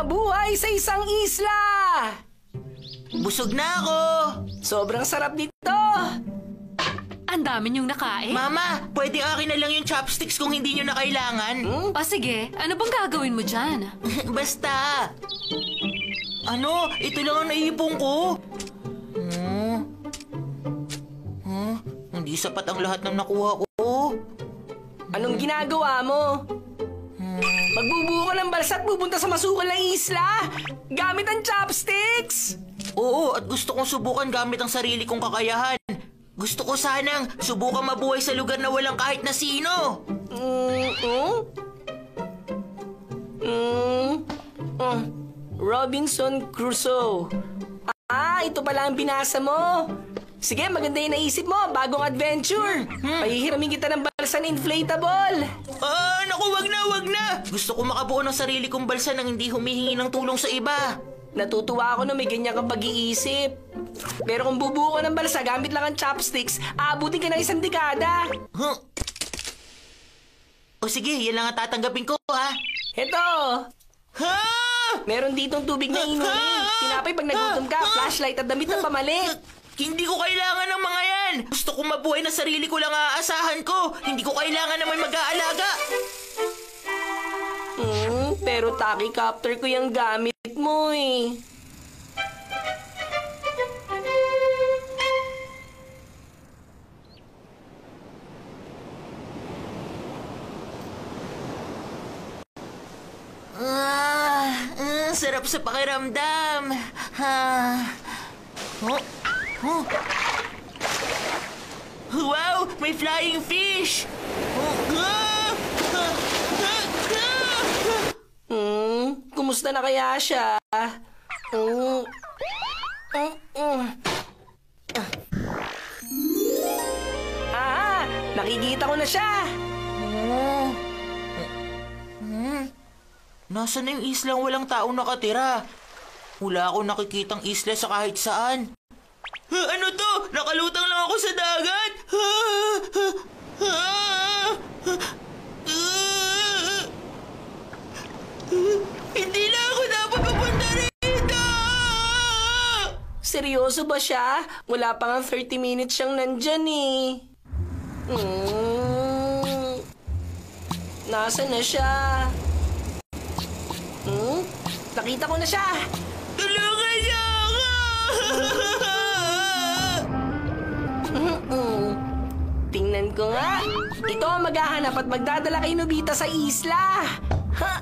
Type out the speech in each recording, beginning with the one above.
mabuhay sa isang isla! Busog na ako! Sobrang sarap nito! Ang dami niyong nakain. Mama, pwede akin na lang yung chopsticks kung hindi nyo na kailangan? o sige, ano bang gagawin mo dyan? Basta. Ano? Ito lang ang naipon ko. Hmm? Hmm? Hindi sapat ang lahat ng nakuha ko. Anong ginagawa mo? Magbubuo ka ng balsa at pupunta sa masukal na isla! Gamit ang chopsticks! Oo, at gusto kong subukan gamit ang sarili kong kakayahan. Gusto ko sanang subukan mabuhay sa lugar na walang kahit na sino. Mm, mm? Mm, mm. Robinson Crusoe. Ah, ito pala ang binasa mo. Sige, maganda yung naisip mo. Bagong adventure. Pahihiramin kita ng balsa na inflatable. Ah, naku, wag na, wag na. Gusto ko makabuo ng sarili kong balsa nang hindi humihingi ng tulong sa iba. Natutuwa ako na may ganyan kang pag-iisip. Pero kung bubuo ka ng balsa gamit lang ang chopsticks, aabutin ka ng isang dekada. Huh? O sige, yan lang ang tatanggapin ko, ha? Heto, Ha? meron ditong tubig na inumin. Tinapay pag nagutom ka, flashlight at damit na pamalit. Hindi ko kailangan ng mga yan. Gusto ko mabuhay na sarili ko lang aasahan ko. Hindi ko kailangan na may mag-aalaga. Hmm, pero tachycopter ko yung gamit mo eh. Ah, ah, sarap sa pakiramdam. Ah. Oh, oh. Wow, flying fish. Hmm, kumusta na kaya siya? Hmm. Ah, nakikita ko na siya. Nasaan na yung islang walang taong nakatira? Wala akong nakikitang isla sa kahit saan. Ano to? Nakalutang lang ako sa dagat? Hindi na ako dapat papunta rito! Seryoso ba siya? Wala pa nga 30 minutes siyang nandyan eh. Hmm. Nasaan na siya? Hmm? Nakita ko na siya! Tulungan niyo ako! Tingnan ko nga. Ito ang maghahanap at magdadala kay Nobita sa isla. Ha?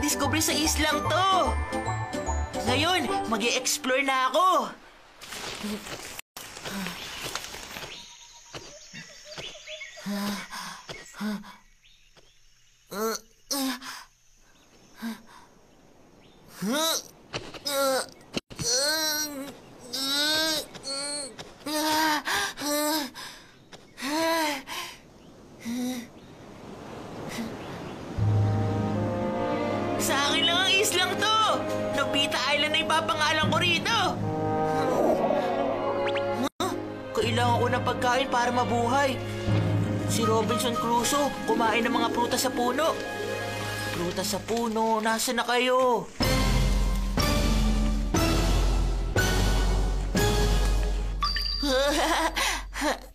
Ang una nakadiscover sa islang to! Ngayon, mag explore na ako! Sa akin lang ang islang to! Nobita Island na ipapangalan ko rito! Huh? Kailangan ko ng pagkain para mabuhay. Si Robinson Crusoe, kumain ng mga prutas sa puno. Prutas sa puno, nasa na kayo?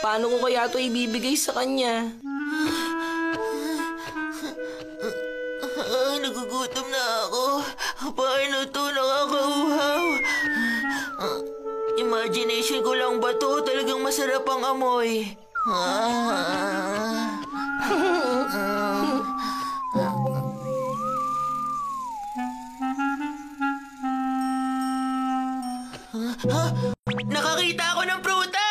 paano ko kaya ito ibibigay sa kanya? Nagugutom na ako. Paano to nakakauhaw? Imagination ko lang ba to? Talagang masarap ang amoy. Nakakita ako ng prutas!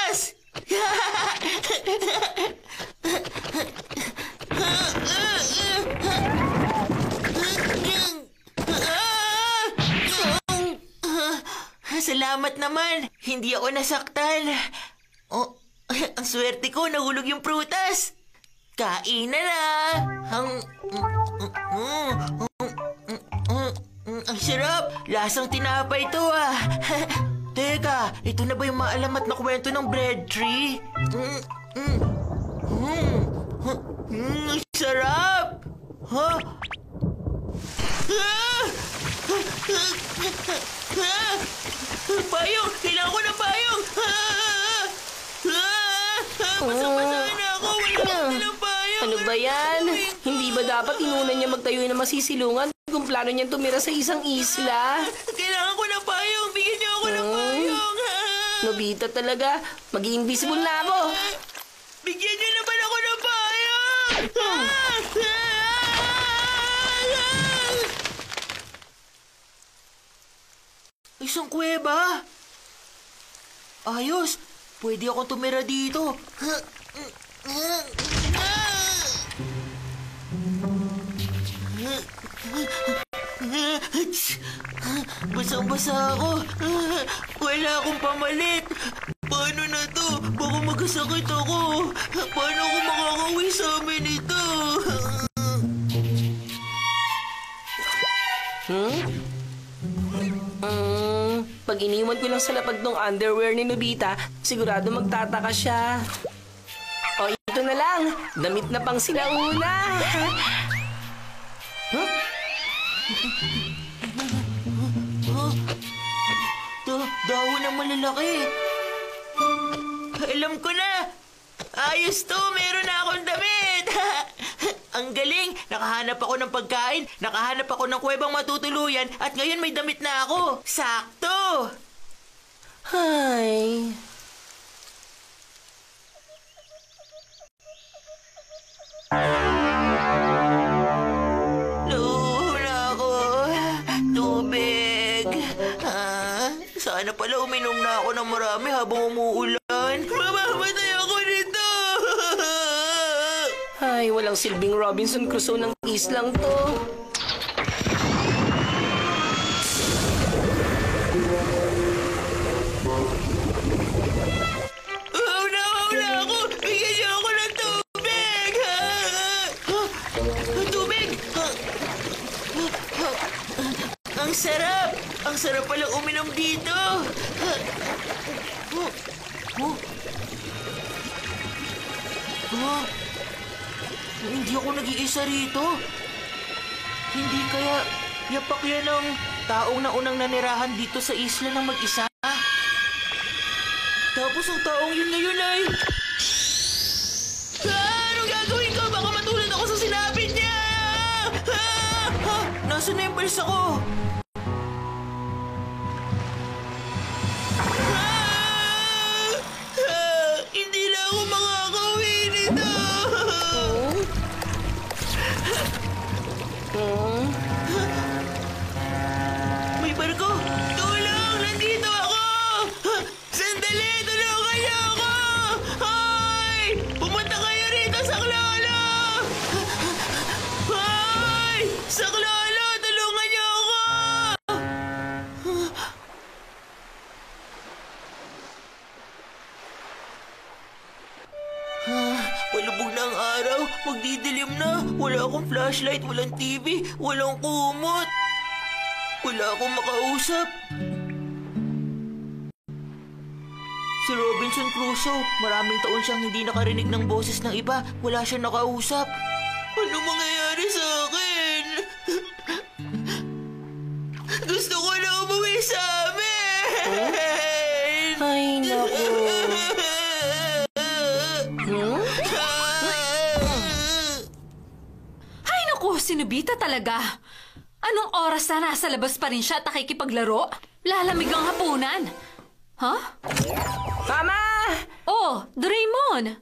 Salamat naman. Hindi ako nasaktan. Oh, ang swerte ko, nahulog yung prutas. Kain na na. Ang... Ang sarap. Lasang tinapay to ah. Teka, ito na ba yung maalamat na kwento ng bread tree? Mm, mm, mm, sarap! Ha? Ah! Ah! Payong! Kailangan ko ng payong! Ah! Ah! Basa-basa na ako! Wala akong ng payong! Ano ba yan? Hindi ba dapat inunan niya magtayo ng masisilungan kung plano niyang tumira sa isang isla? Kailangan ko ng payong! Bigyan niyo ako ng payong! Ah! Nobita talaga. Mag-i-invisible na ako. Bigyan niyo naman ako ng payong! Ah! Ah! Isang kuweba! Ayos! Pwede akong tumira dito. Basang-basa ako. Wala akong pamalit. Magkasakit ako. Paano ako makakauwi sa amin ito? Hmm, pag iniwan ko lang sa lapag ng underwear ni Nobita, sigurado magtataka siya. O, ito na lang. Damit na pang sinauna. Huh? Dahon na malalaki. Alam ko na. Ayos to, meron na akong damit. Ang galing! Nakahanap ako ng pagkain, nakahanap ako ng kuwebang matutuluyan, at ngayon may damit na ako. Sakto! Luhula ako. Tubig. Ah, sana pala uminom na ako ng marami habang umuulan. Walang silbing Robinson Crusoe ng islang to. Ang sarap! Ang sarap palang uminom dito! Oh. Oh. Hindi ako nag-iisa rito. Hindi kaya yapak yan ang taong naunang nanirahan dito sa isla ng mag-isa. Tapos ang taong yun ngayon ay... Ah, anong gagawin ko? Baka matulad ako sa sinabi niya! Ah, ah, nasaan na yung balsa ko? Magdidilim na. Wala akong flashlight, walang TV, walang kumot. Wala akong makausap. Si Robinson Crusoe, maraming taon siyang hindi nakarinig ng boses ng iba. Wala siyang nakausap. Ano mangyayari sa akin? Gusto ko na umuwi sa amin! Ay, naku. Sinubita talaga. Anong oras na nasa labas pa rin siya at nakikipaglaro? Lalamig ang hapunan. Ha? Mama! Oh, Doraemon!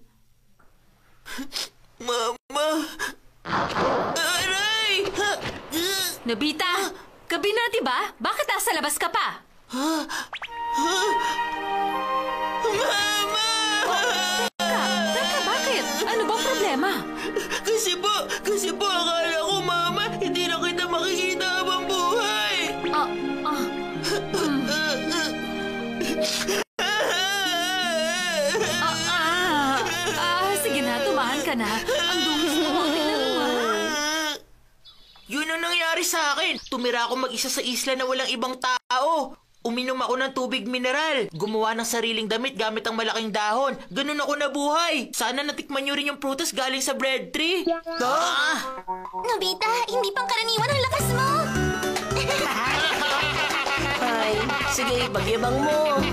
Mama! Aray! Nobita, kabinati ba? Bakit nasa labas ka pa? Mama! Akin. Tumira ako mag-isa sa isla na walang ibang tao. Uminom ako ng tubig mineral. Gumawa ng sariling damit gamit ang malaking dahon. Ganun ako nabuhay. Sana natikman nyo rin yung prutas galing sa bread tree. Ah! Nobita, hindi pang karaniwan ang lakas mo! Ay, sige, pagyabang mo.